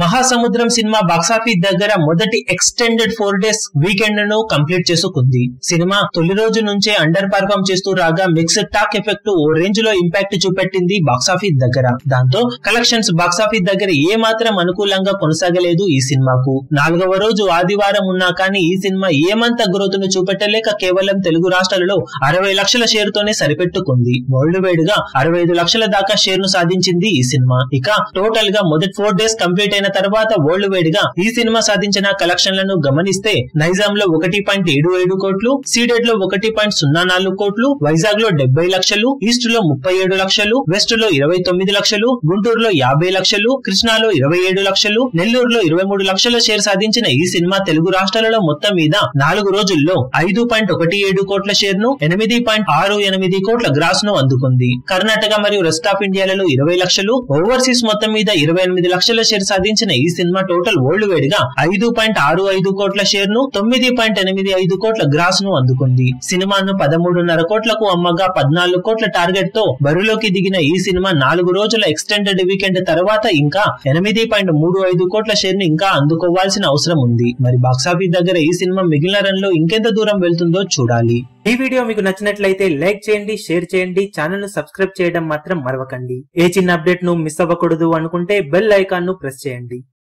మహాసముద్రం cinema box office దగ్గర మొదటి ఎక్స్టెండెడ్ ఫోర్ డేస్ వీకెండ్ను కంప్లీట్ చేసుకుంది. సినిమా తొలి రోజు నుంచే అండర్ పర్ఫామ్ చేస్తూ రాగా మిక్స్డ్ టాక్ ఎఫెక్ట్ ఓ రేంజ్లో ఇంపాక్ట్ చూపెట్టింది బాక్సాఫీస్ దగ్గర. దాంతో కలెక్షన్స్ బాక్సాఫీస్ దగ్గర ఏ మాత్రం అనుకూలంగా కొనసాగలేదు ఈ సినిమాకు. నాలుగవ రోజు ఆదివారం ఉన్నా కానీ ఈ సినిమా ఏమంత గ్రోత్ను చూపెట్టలేక కేవలం తెలుగు రాష్ట్రాలలో అరవై లక్షల షేర్ తోనే సరిపెట్టుకుంది. వరల్డ్ వైడ్గా అరవై ఐదు లక్షల దాకా షేర్ను సాధించింది ఈ సినిమా. ఇక టోటల్గా మొదటి ఫోర్ డేస్ కంప్లీట్ అయిన తర్వాత వరల్డ్ వైడ్గా ఈ సినిమా సాధించిన కలెక్షన్లను గమనిస్తే నైజాం లో ఒకటి పాయింట్ ఏడు ఏడు కోట్లు సీడెడ్లో ఒకటి పాయింట్ సున్నా నాలుగు కోట్లు వైజాగ్లో డెబ్బై లక్షలు ఈస్ట్లో ముప్పై ఏడు లక్షలు వెస్ట్లో ఇరవై తొమ్మిది లక్షలు గుంటూరులో యాభై లక్షలు కృష్ణాలో ఇరవై ఏడు లక్షలు నెల్లూరులో ఇరవై మూడు లక్షల షేర్ సాధించిన ఈ సినిమా తెలుగు రాష్ట్రాలలో మొత్తం మీద నాలుగు రోజుల్లో ఐదు పాయింట్ ఒకటి ఏడు కోట్ల షేర్ను ఎనిమిది పాయింట్ ఆరు ఎనిమిది కోట్ల గ్రాస్ను అందుకుంది. కర్ణాటక మరియు రెస్ట్ ఆఫ్ ఇండియాలలో ఇరవై లక్షలు ఓవర్సీస్ మొత్తం మీద ఇరవై ఎనిమిది లక్షల షేర్ సాధించిన ఈ సినిమా టోటల్ వరల్డ్ వైడ్గా ఐదు పాయింట్ ఆరు ఐదు కోట్ల షేర్ను తొమ్మిది పాయింట్ ఎనిమిది ఐదు కోట్ల గ్రాస్ను అందుకుంది. సినిమాను పదమూడున్నర కోట్లకు అమ్మగా పద్నాలుగు కోట్ల టార్గెట్తో బరిలోకి దిగిన ఈ సినిమా నాలుగు రోజుల ఎక్స్టెండెడ్ వీకెండ్ తర్వాత ఇంకా ఎనిమిది పాయింట్ మూడు ఐదు కోట్ల షేర్ను ఇంకా అందుకోవాల్సిన అవసరం ఉంది. మరి బాక్సాఫీస్ దగ్గర ఈ సినిమా మిగిలిన రన్లో ఇంకెంత దూరం వెళ్తుందో చూడాలి. ఈ వీడియో మీకు నచ్చినట్లయితే లైక్ చేయండి షేర్ చేయండి ఛానల్ను సబ్స్క్రైబ్ చేయడం మాత్రం మరవకండి. ఏ చిన్న అప్డేట్ను మిస్ అవ్వకూడదు అనుకుంటే బెల్ ఐకాన్ను ప్రెస్ చేయండి.